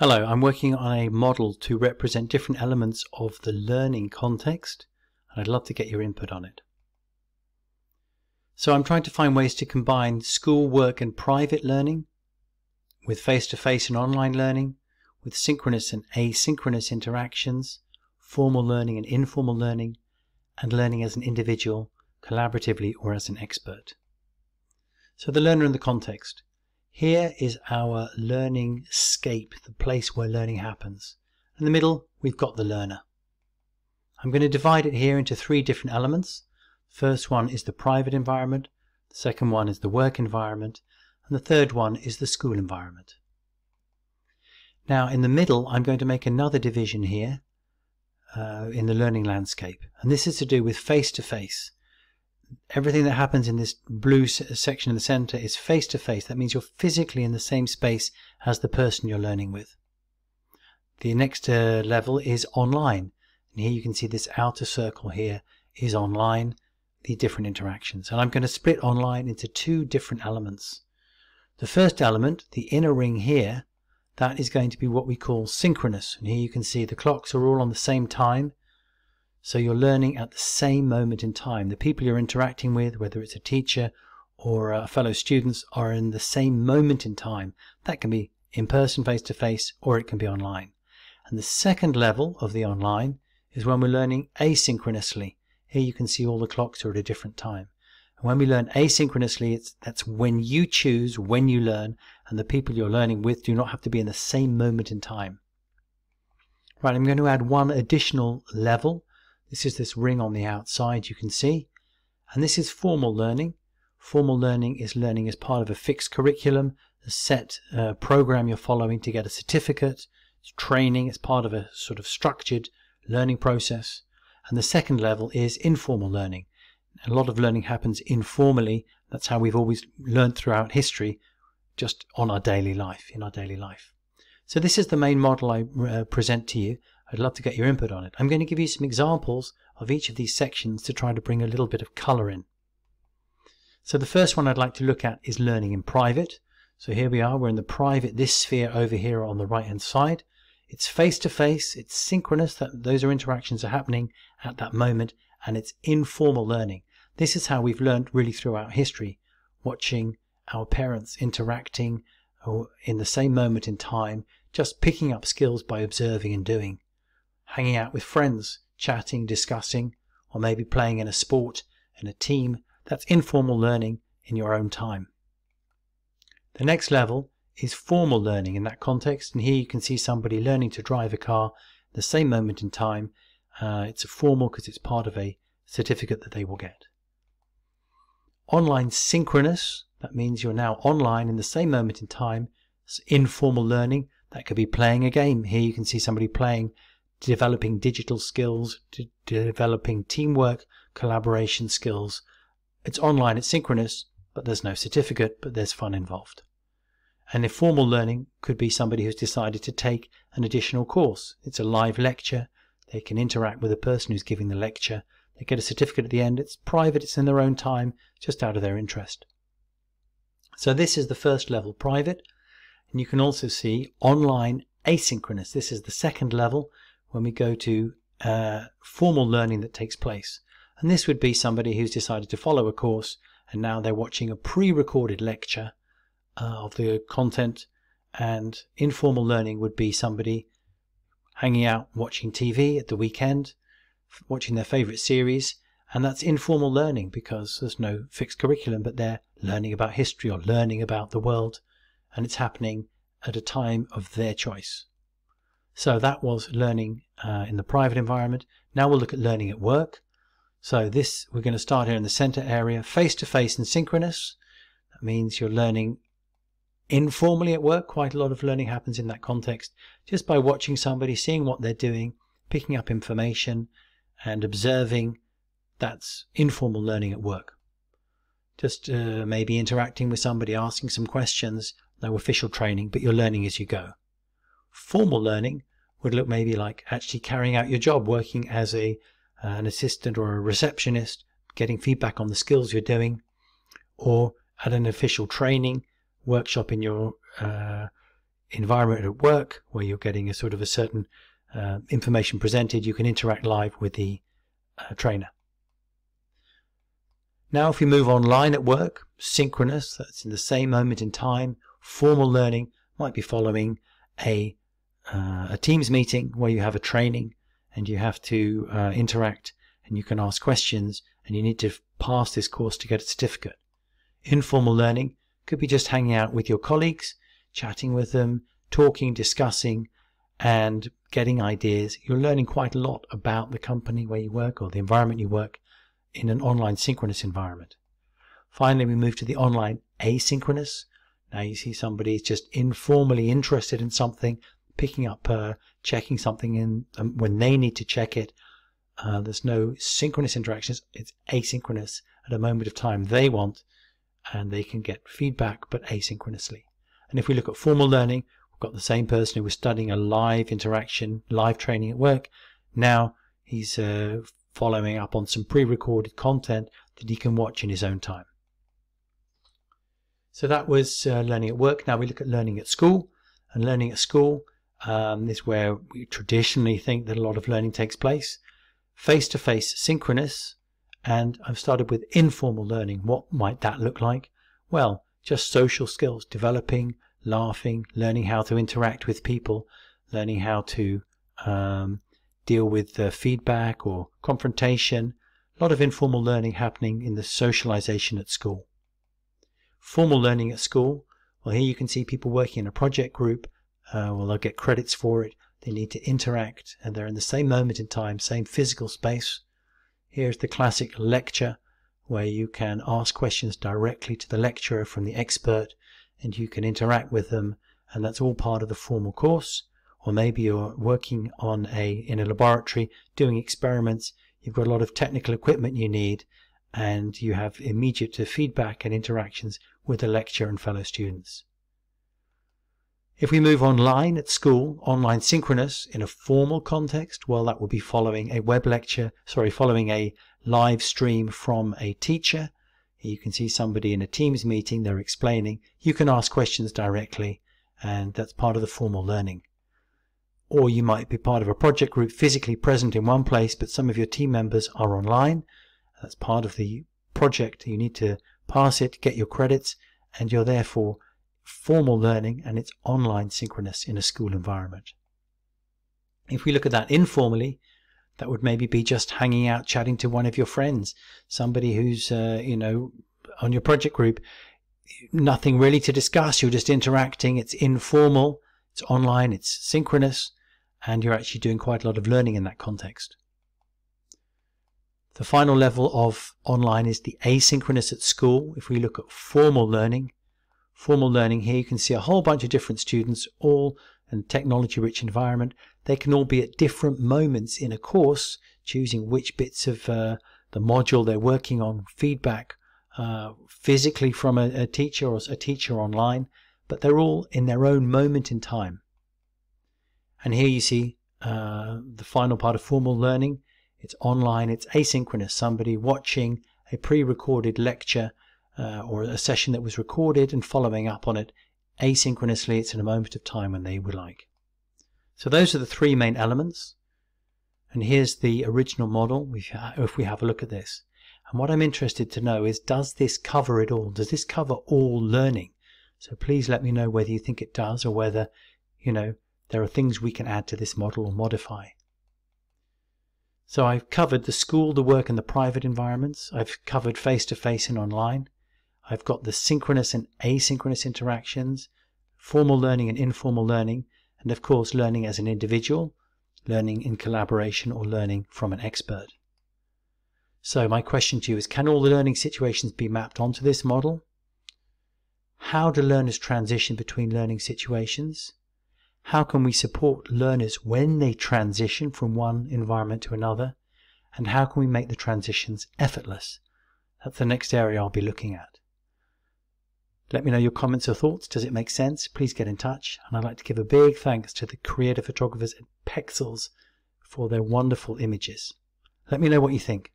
Hello, I'm working on a model to represent different elements of the learning context, and I'd love to get your input on it. So I'm trying to find ways to combine school, work and private learning with face-to-face -face and online learning, with synchronous and asynchronous interactions, formal learning and informal learning, and learning as an individual, collaboratively or as an expert. So the learner and the context. Here is our learning scape, the place where learning happens. In the middle, we've got the learner. I'm going to divide it here into three different elements. First one is the private environment, the second one is the work environment, and the third one is the school environment. Now in the middle I'm going to make another division here uh, in the learning landscape and this is to do with face-to-face. Everything that happens in this blue section in the center is face to face. That means you're physically in the same space as the person you're learning with. The next uh, level is online. And here you can see this outer circle here is online, the different interactions. And I'm going to split online into two different elements. The first element, the inner ring here, that is going to be what we call synchronous. And here you can see the clocks are all on the same time. So you're learning at the same moment in time. The people you're interacting with, whether it's a teacher or uh, fellow students, are in the same moment in time. That can be in person, face to face, or it can be online. And the second level of the online is when we're learning asynchronously. Here you can see all the clocks are at a different time. And when we learn asynchronously, it's, that's when you choose when you learn, and the people you're learning with do not have to be in the same moment in time. Right, I'm going to add one additional level this is this ring on the outside you can see. And this is formal learning. Formal learning is learning as part of a fixed curriculum, a set uh, program you're following to get a certificate. It's training, it's part of a sort of structured learning process. And the second level is informal learning. A lot of learning happens informally. That's how we've always learned throughout history, just on our daily life, in our daily life. So this is the main model I uh, present to you. I'd love to get your input on it. I'm going to give you some examples of each of these sections to try to bring a little bit of colour in. So the first one I'd like to look at is learning in private. So here we are, we're in the private, this sphere over here on the right hand side. It's face to face, it's synchronous, that those are interactions are happening at that moment, and it's informal learning. This is how we've learned really throughout history, watching our parents interacting uh, in the same moment in time, just picking up skills by observing and doing hanging out with friends, chatting, discussing, or maybe playing in a sport, in a team. That's informal learning in your own time. The next level is formal learning in that context, and here you can see somebody learning to drive a car the same moment in time. Uh, it's a formal because it's part of a certificate that they will get. Online synchronous, that means you're now online in the same moment in time. It's informal learning, that could be playing a game. Here you can see somebody playing developing digital skills, developing teamwork, collaboration skills. It's online, it's synchronous, but there's no certificate, but there's fun involved. And informal learning could be somebody who's decided to take an additional course. It's a live lecture. They can interact with the person who's giving the lecture. They get a certificate at the end. It's private, it's in their own time, just out of their interest. So this is the first level, private. And you can also see online asynchronous. This is the second level when we go to uh, formal learning that takes place. And this would be somebody who's decided to follow a course and now they're watching a pre-recorded lecture uh, of the content and informal learning would be somebody hanging out watching TV at the weekend, watching their favorite series, and that's informal learning because there's no fixed curriculum, but they're learning about history or learning about the world, and it's happening at a time of their choice. So that was learning uh, in the private environment. Now we'll look at learning at work. So this, we're going to start here in the center area, face-to-face -face and synchronous. That means you're learning informally at work. Quite a lot of learning happens in that context just by watching somebody, seeing what they're doing, picking up information and observing. That's informal learning at work. Just uh, maybe interacting with somebody, asking some questions, no official training, but you're learning as you go. Formal learning would look maybe like actually carrying out your job, working as a uh, an assistant or a receptionist, getting feedback on the skills you're doing, or at an official training workshop in your uh, environment at work where you're getting a sort of a certain uh, information presented, you can interact live with the uh, trainer. Now, if we move online at work, synchronous, that's in the same moment in time, formal learning might be following a, uh, a Teams meeting where you have a training and you have to uh, interact and you can ask questions and you need to pass this course to get a certificate. Informal learning could be just hanging out with your colleagues, chatting with them, talking, discussing, and getting ideas. You're learning quite a lot about the company where you work or the environment you work in an online synchronous environment. Finally, we move to the online asynchronous. Now you see somebody just informally interested in something, picking up, uh, checking something in um, when they need to check it. Uh, there's no synchronous interactions. It's asynchronous at a moment of time they want, and they can get feedback, but asynchronously. And if we look at formal learning, we've got the same person who was studying a live interaction, live training at work. Now he's uh, following up on some pre-recorded content that he can watch in his own time. So that was uh, learning at work. Now we look at learning at school. And learning at school um, is where we traditionally think that a lot of learning takes place. Face-to-face synchronous. And I've started with informal learning. What might that look like? Well, just social skills, developing, laughing, learning how to interact with people, learning how to um, deal with feedback or confrontation. A lot of informal learning happening in the socialization at school. Formal learning at school, well, here you can see people working in a project group. Uh, well, they'll get credits for it. They need to interact, and they're in the same moment in time, same physical space. Here's the classic lecture, where you can ask questions directly to the lecturer from the expert, and you can interact with them, and that's all part of the formal course or maybe you're working on a in a laboratory doing experiments you've got a lot of technical equipment you need and you have immediate feedback and interactions with the lecturer and fellow students if we move online at school online synchronous in a formal context well that will be following a web lecture sorry following a live stream from a teacher you can see somebody in a Teams meeting, they're explaining. You can ask questions directly, and that's part of the formal learning or you might be part of a project group physically present in one place, but some of your team members are online. That's part of the project. You need to pass it, get your credits, and you're there for formal learning and it's online synchronous in a school environment. If we look at that informally, that would maybe be just hanging out, chatting to one of your friends, somebody who's, uh, you know, on your project group. Nothing really to discuss. You're just interacting. It's informal. It's online. It's synchronous and you're actually doing quite a lot of learning in that context. The final level of online is the asynchronous at school. If we look at formal learning, formal learning here you can see a whole bunch of different students all in a technology rich environment. They can all be at different moments in a course choosing which bits of uh, the module they're working on, feedback uh, physically from a, a teacher or a teacher online, but they're all in their own moment in time. And here you see uh, the final part of formal learning. It's online, it's asynchronous, somebody watching a pre-recorded lecture uh, or a session that was recorded and following up on it asynchronously. It's in a moment of time when they would like. So those are the three main elements. And here's the original model if we have a look at this. And what I'm interested to know is, does this cover it all? Does this cover all learning? So please let me know whether you think it does or whether, you know, there are things we can add to this model or modify. So I've covered the school, the work and the private environments. I've covered face-to-face and online. I've got the synchronous and asynchronous interactions, formal learning and informal learning, and of course learning as an individual, learning in collaboration or learning from an expert. So my question to you is, can all the learning situations be mapped onto this model? How do learners transition between learning situations? How can we support learners when they transition from one environment to another? And how can we make the transitions effortless? That's the next area I'll be looking at. Let me know your comments or thoughts. Does it make sense? Please get in touch. And I'd like to give a big thanks to the creative photographers at Pexels for their wonderful images. Let me know what you think.